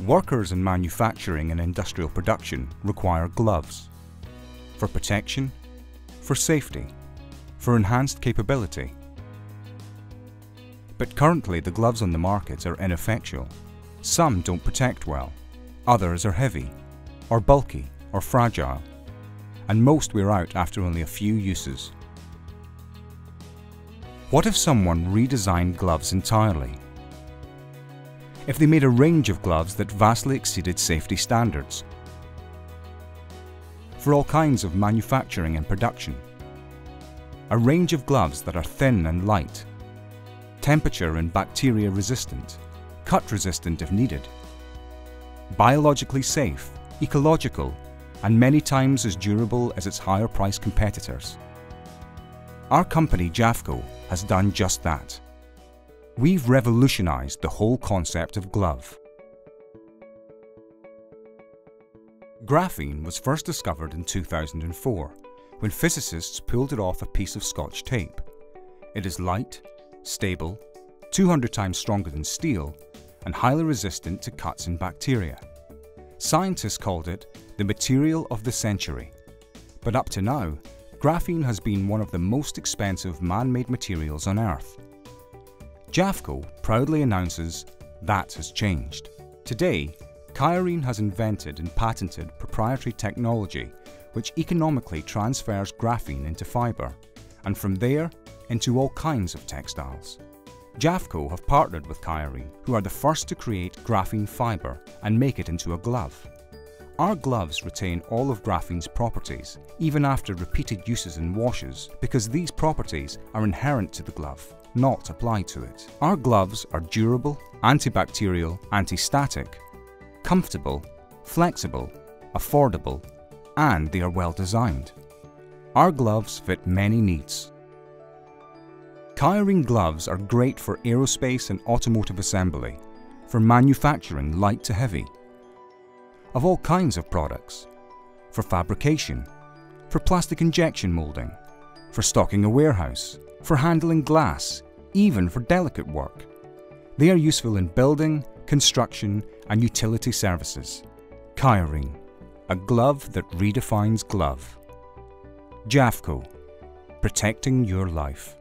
Workers in manufacturing and industrial production require gloves for protection, for safety, for enhanced capability. But currently the gloves on the market are ineffectual. Some don't protect well, others are heavy, or bulky, or fragile, and most wear out after only a few uses. What if someone redesigned gloves entirely? If they made a range of gloves that vastly exceeded safety standards for all kinds of manufacturing and production. A range of gloves that are thin and light, temperature and bacteria resistant, cut resistant if needed, biologically safe, ecological, and many times as durable as its higher priced competitors. Our company Jafco has done just that. We've revolutionized the whole concept of glove. Graphene was first discovered in 2004 when physicists pulled it off a piece of scotch tape. It is light, stable, 200 times stronger than steel, and highly resistant to cuts and bacteria. Scientists called it the material of the century. But up to now, graphene has been one of the most expensive man-made materials on Earth. Jafco proudly announces that has changed. Today, Kyorene has invented and patented proprietary technology which economically transfers graphene into fibre, and from there into all kinds of textiles. Jafco have partnered with Kyorene, who are the first to create graphene fibre and make it into a glove. Our gloves retain all of graphene's properties, even after repeated uses and washes, because these properties are inherent to the glove, not apply to it. Our gloves are durable, antibacterial, anti-static, comfortable, flexible, affordable, and they are well designed. Our gloves fit many needs. Kyorene gloves are great for aerospace and automotive assembly, for manufacturing light to heavy, of all kinds of products, for fabrication, for plastic injection molding, for stocking a warehouse, for handling glass, even for delicate work. They are useful in building, construction and utility services. Kyorene, a glove that redefines glove. Jafco, protecting your life.